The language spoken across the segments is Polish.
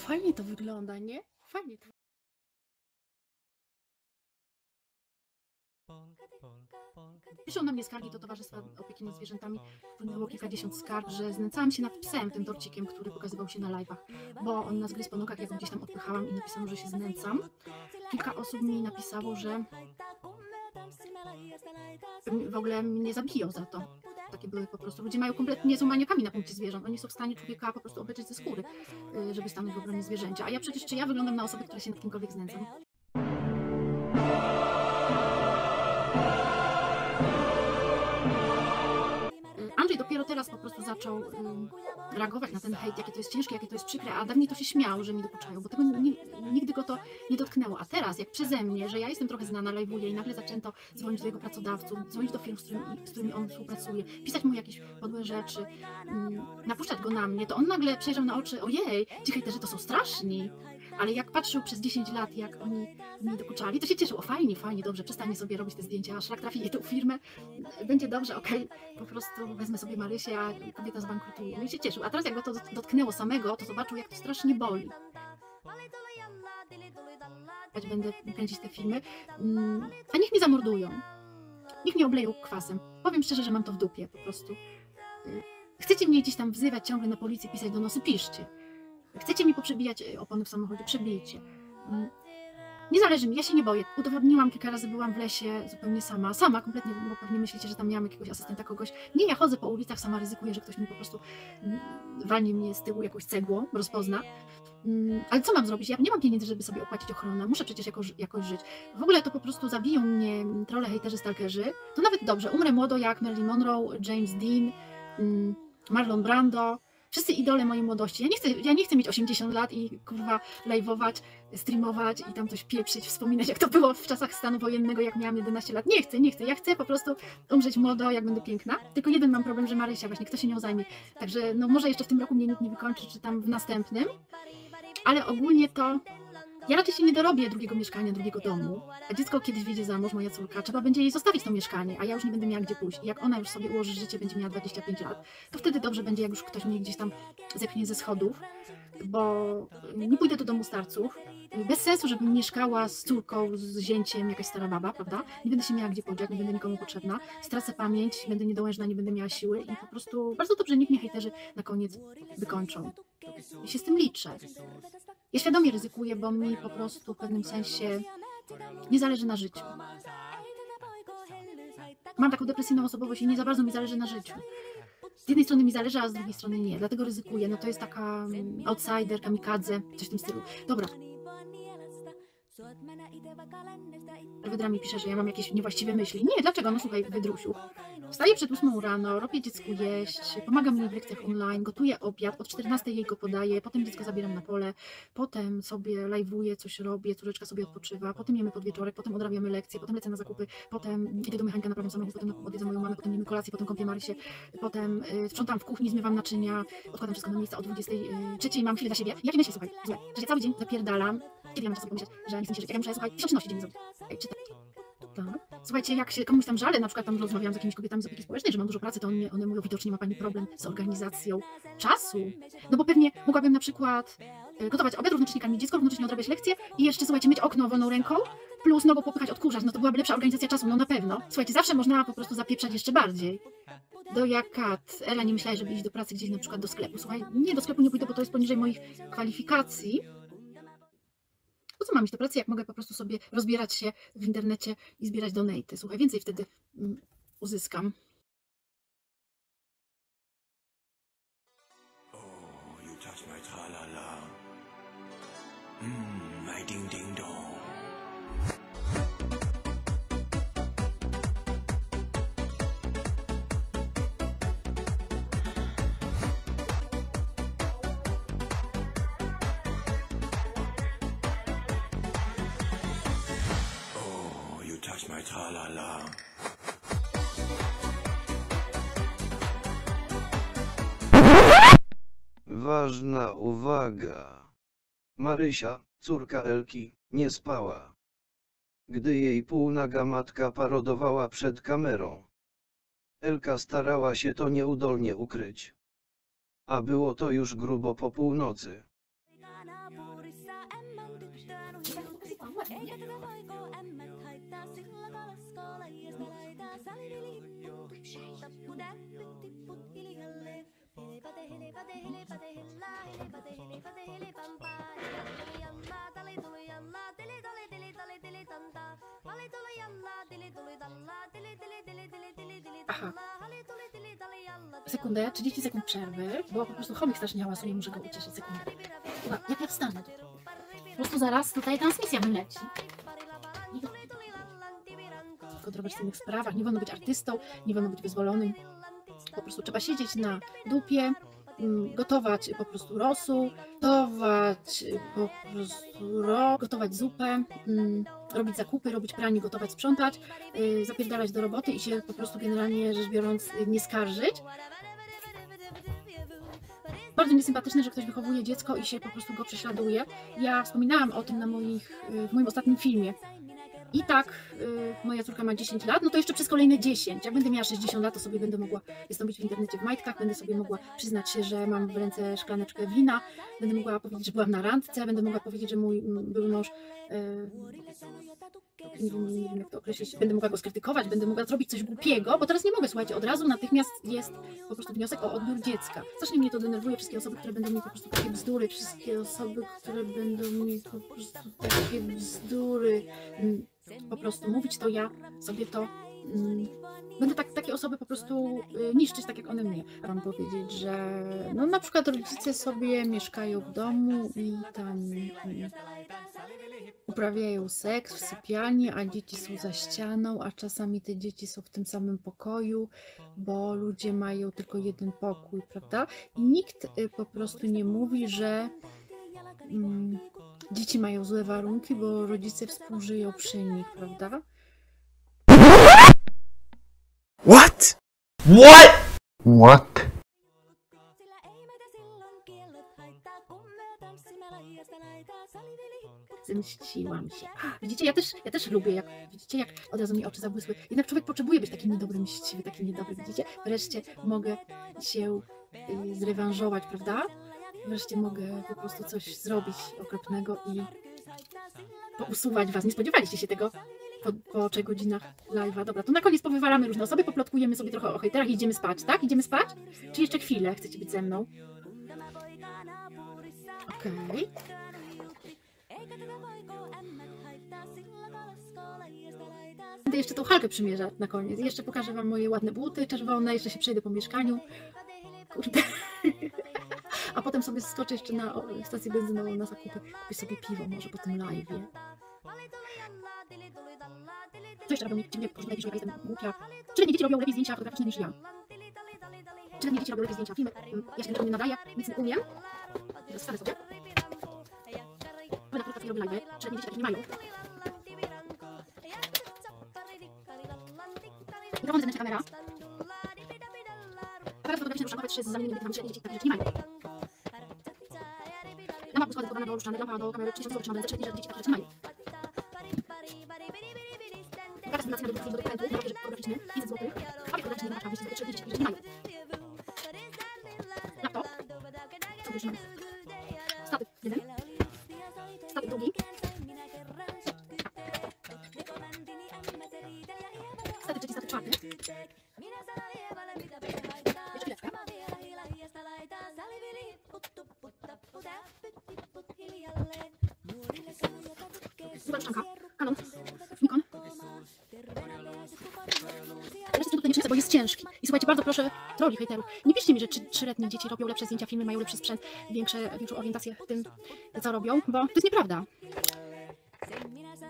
Fajnie to wygląda, nie? Fajnie to Piszą na mnie skargi do Towarzystwa Opieki nad Zwierzętami. Wpłynęło kilkadziesiąt skarg, że znęcałam się nad psem, tym torcikiem, który pokazywał się na live'ach, bo on nas gryzł po nogach, ja go gdzieś tam odpychałam i napisano, że się znęcam. Kilka osób mi napisało, że w ogóle mnie zabiją za to. Takie były po prostu. Ludzie mają kompletnie są maniakami na punkcie zwierząt. Oni są w stanie człowieka po prostu obejrzeć ze skóry, y, żeby stanąć w obronie zwierzęcia. A ja przecież, czy ja wyglądam na osobę, która się nad kimkolwiek znęcam? Dopiero teraz po prostu zaczął ym, reagować na ten hejt, jakie to jest ciężkie, jakie to jest przykre, a dawniej to się śmiał, że mi dokuczają, bo tego ni- nigdy go to nie dotknęło. A teraz, jak przeze mnie, że ja jestem trochę znana, live'uję i nagle zaczęto dzwonić do jego pracodawców, dzwonić do firm, z którymi, z którymi on współpracuje, pisać mu jakieś podłe rzeczy, ym, napuszczać go na mnie, to on nagle przejrzał na oczy, ojej, ci hejterzy to są straszni. Ale jak patrzył przez 10 lat, jak oni mi dokuczali, to się cieszył, o fajnie, fajnie, dobrze, przestanie sobie robić te zdjęcia, szlak trafi tą firmę, będzie dobrze, okej, po prostu wezmę sobie Marysię, a kobieta zbankrutuje. No i się cieszył. A teraz jak go to dotknęło samego, to zobaczył, jak to strasznie boli. Będę kręcić te filmy, mm, a niech mnie zamordują. Niech mnie obleją kwasem. Powiem szczerze, że mam to w dupie po prostu. Y, Chcecie mnie gdzieś tam wzywać ciągle na policję, pisać do nosy, piszcie. Chcecie mi poprzebijać y, opony w samochodzie, przebijcie. Mm, Nie zależy mi, ja się nie boję. Udowodniłam kilka razy, byłam w lesie zupełnie sama. Sama kompletnie, bo pewnie myślicie, że tam miałam jakiegoś asystenta, kogoś. Nie, ja chodzę po ulicach, sama ryzykuję, że ktoś mi po prostu mm, walnie mnie z tyłu jakąś cegłą, rozpozna. Mm, Ale co mam zrobić? Ja nie mam pieniędzy, żeby sobie opłacić ochronę. Muszę przecież jakoś, jakoś żyć. W ogóle to po prostu zabiją mnie trole, hejterzy, stalkerzy. To nawet dobrze. Umrę młodo jak Marilyn Monroe, James Dean, Marlon Brando. Wszyscy idole mojej młodości. Ja nie, chcę, ja nie chcę mieć 80 lat i kurwa live'ować, streamować i tam coś pieprzyć, wspominać jak to było w czasach stanu wojennego, jak miałam 11 lat. Nie chcę, nie chcę. Ja chcę po prostu umrzeć młodo, jak będę piękna. Tylko jeden mam problem, że Marysia właśnie, kto się nią zajmie. Także no może jeszcze w tym roku mnie nikt nie wykończy, czy tam w następnym. Ale ogólnie to ja raczej się nie dorobię drugiego mieszkania, drugiego domu. A dziecko kiedyś wyjdzie za mąż, moja córka, trzeba będzie jej zostawić to mieszkanie, a ja już nie będę miała gdzie pójść. I jak ona już sobie ułoży życie, będzie miała 25 lat, to wtedy dobrze będzie, jak już ktoś mnie gdzieś tam zepchnie ze schodów, bo nie pójdę do domu starców. Bez sensu, żebym mieszkała z córką, z zięciem, jakaś stara baba, prawda? Nie będę się miała gdzie podziać, nie będę nikomu potrzebna. Stracę pamięć, będę niedołężna, nie będę miała siły i po prostu bardzo dobrze niech mnie hejterzy na koniec wykończą. I się z tym liczę. Ja świadomie ryzykuję, bo mi po prostu w pewnym sensie nie zależy na życiu. Mam taką depresyjną osobowość i nie za bardzo mi zależy na życiu. Z jednej strony mi zależy, a z drugiej strony nie. Dlatego ryzykuję. No to jest taka mm, outsider, kamikadze, coś w tym stylu. Dobra. Wydra mi pisze, że ja mam jakieś niewłaściwe myśli. Nie, dlaczego? No słuchaj, Wydrusiu. Wstaję przed 8 rano, robię dziecku jeść, pomagam jej w lekcjach online, gotuję obiad, od 14 jej go podaję, potem dziecko zabieram na pole, potem sobie live'uję, coś robię, córeczka sobie odpoczywa, potem jemy podwieczorek, potem odrabiamy lekcje, potem lecę na zakupy, potem idę do mechanika, naprawiam samochód, potem odwiedzam moją mamę, potem jemy kolację, potem kąpię Marysię, potem y, sprzątam w kuchni, zmywam naczynia, odkładam wszystko na miejsce o 23 mam chwilę dla siebie. Jakie myśli, słuchaj, złe, że ja cały dzień zapierdalam, kiedy ja mam czas pomyśleć, że ja nie chcę się żyć, ja muszę, słuchaj, tysiąc dziennie zrobić. Ej, czy tak? Słuchajcie, jak się komuś tam żalę, na przykład tam rozmawiałam z jakimiś kobietami z opieki społecznej, że mam dużo pracy, to one, one mówią, widocznie ma Pani problem z organizacją czasu. No bo pewnie mogłabym na przykład e, gotować obiad, równocześnie karmić dziecko, równocześnie odrabiać lekcje i jeszcze, słuchajcie, myć okno wolną ręką, plus nogą popychać, odkurzać, no to byłaby lepsza organizacja czasu, no na pewno. Słuchajcie, zawsze można po prostu zapieprzać jeszcze bardziej. Do jakat. Ela, nie myślałeś, żeby iść do pracy gdzieś na przykład do sklepu. Słuchaj, nie, do sklepu nie pójdę, bo to jest poniżej moich kwalifikacji. Po co mam iść do pracy, jak mogę po prostu sobie rozbierać się w internecie i zbierać donaty? Słuchaj, więcej wtedy mm, uzyskam. Oh, you touch my tra-la-la. Mmm, my ding-ding-dong. la la. Ważna uwaga. Marysia, córka Elki, nie spała. Gdy jej półnaga matka parodowała przed kamerą. Elka starała się to nieudolnie ukryć. A było to już grubo po północy. Sekundę, 30 sekund przerwy, bo po prostu chomik strasznie hałasuje, muszę go ucieszyć sekundę. Chyba, jak ja wstanę, po prostu zaraz tutaj transmisja wyleci. Kontrowersyjnych sprawach, nie wolno być artystą, nie wolno być wyzwolonym. Po prostu trzeba siedzieć na dupie, mm, gotować po prostu rosół, gotować po prostu ro, gotować zupę, mm, robić zakupy, robić pranie, gotować, sprzątać, yy, zapierdalać do roboty i się po prostu generalnie rzecz biorąc y, nie skarżyć. Bardzo niesympatyczne, że ktoś wychowuje dziecko i się po prostu go prześladuje. Ja wspominałam o tym na moich, y, w moim ostatnim filmie. I tak, y, moja córka ma 10 lat, no to jeszcze przez kolejne 10. Jak będę miała 60 lat, to sobie będę mogła wystąpić w internecie w majtkach, będę sobie mogła przyznać się, że mam w ręce szklaneczkę wina, będę mogła powiedzieć, że byłam na randce, będę mogła powiedzieć, że mój były mąż, y, nie wiem, nie wiem jak to określić, będę mogła go skrytykować, będę mogła zrobić coś głupiego, bo teraz nie mogę, słuchajcie, od razu natychmiast jest po prostu wniosek o odbiór dziecka. Strasznie mnie to denerwuje, wszystkie osoby, które będą mi po prostu takie bzdury, wszystkie osoby, które będą mi po prostu takie bzdury po prostu mówić, to ja sobie to mm, będę tak, takie osoby po prostu y, niszczyć, tak jak one mnie. Wam powiedzieć, że no na przykład rodzice sobie mieszkają w domu i tam mm, uprawiają seks w sypialni, a dzieci są za ścianą, a czasami te dzieci są w tym samym pokoju, bo ludzie mają tylko jeden pokój, prawda? I nikt y, po prostu nie mówi, że mm, dzieci mają złe warunki, bo rodzice współżyją przy nich, prawda? What? What? What? Zemściłam się. Widzicie, ja też, ja też lubię, jak widzicie, jak od razu mi oczy zabłysły. Jednak człowiek potrzebuje być taki niedobry, mściwy, taki niedobry, widzicie? Wreszcie mogę się y, zrewanżować, prawda? Wreszcie mogę po prostu coś zrobić okropnego i pousuwać was. Nie spodziewaliście się tego po, po trzech godzinach live'a. Dobra, to na koniec powywalamy różne osoby, poplotkujemy sobie trochę o hejterach i idziemy spać, tak? Idziemy spać? Czy jeszcze chwilę chcecie być ze mną? Okej. Będę jeszcze tą halkę przymierzać na koniec. Jeszcze pokażę wam moje ładne buty czerwone, jeszcze się przejdę po mieszkaniu. Kurde. A potem sobie skoczę jeszcze na stację benzynową na zakupy. Kupię sobie piwo może po tym live'ie. Co jeszcze robią mi dziwnie że ja jestem głupia? Czy dzieci robią lepiej zdjęcia fotograficzne niż ja? Czy dzieci robią lepiej zdjęcia filmy? Mm, Ja się tego nie nadaję, nic nie umiem. Zostanę sobie. Wy na fotografię robię live, czy dzieci takich nie mają. Mikrofon zewnętrzna kamera. Aparat fotograficzny ruszamy trzy z zamiennymi biegami, czy dzieci takich nie mają. Składana do lustrzane, lampa do kamery, 30 zł trzymamy, czy dzieci nie mają. Aparat stymulacyjny do do dokumentu, na papierze fotograficznym, 500 zł. Papier fotograficzny, lampa, 200 zł, czy dzieci takich rzeczy nie mają. Ruszanka. Canon. Nikon. Ja się tutaj nie bo jest ciężki. I słuchajcie, bardzo proszę troli hejterów. Nie piszcie mi, że trzy- trzyletnie dzieci robią lepsze zdjęcia, filmy, mają lepszy sprzęt, większe, większą orientację w tym, co robią, bo to jest nieprawda.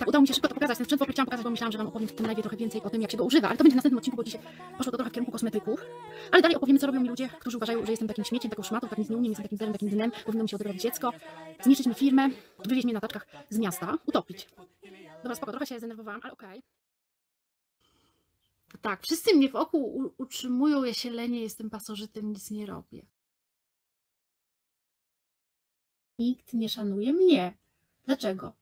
Tak, udało mi się szybko to pokazać. Ten sprzęt w chciałam pokazać, bo myślałam, że wam opowiem w tym live trochę więcej o tym, jak się go używa, ale to będzie w następnym odcinku, bo dzisiaj poszło to trochę w kierunku kosmetyków. Ale dalej opowiemy, co robią mi ludzie, którzy uważają, że jestem takim śmieciem, taką szmatą, tak nic nie umiem, jestem takim zerem, takim dnem, powinno mi się odebrać dziecko, zniszczyć mi firmę, wywieźć mnie na taczkach z miasta, utopić. Dobra, spoko, trochę się zdenerwowałam, ale okej. Tak, wszyscy mnie w utrzymują, ja się lenię, jestem pasożytem, nic nie robię. Nikt nie szanuje mnie. Dlaczego?